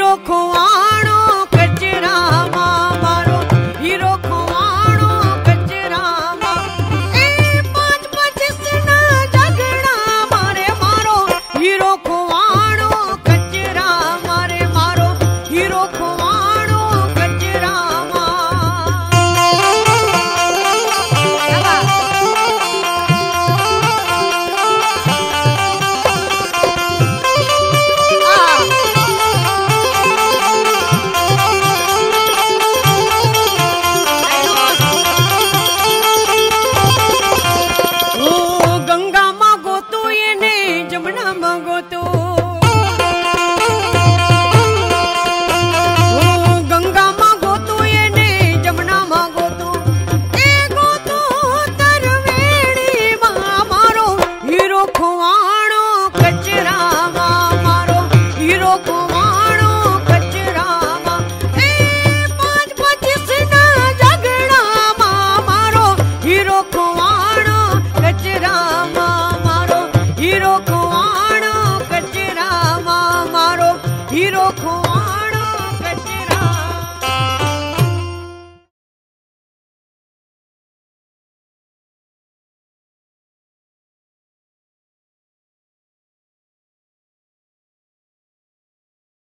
खुआण 孤独。空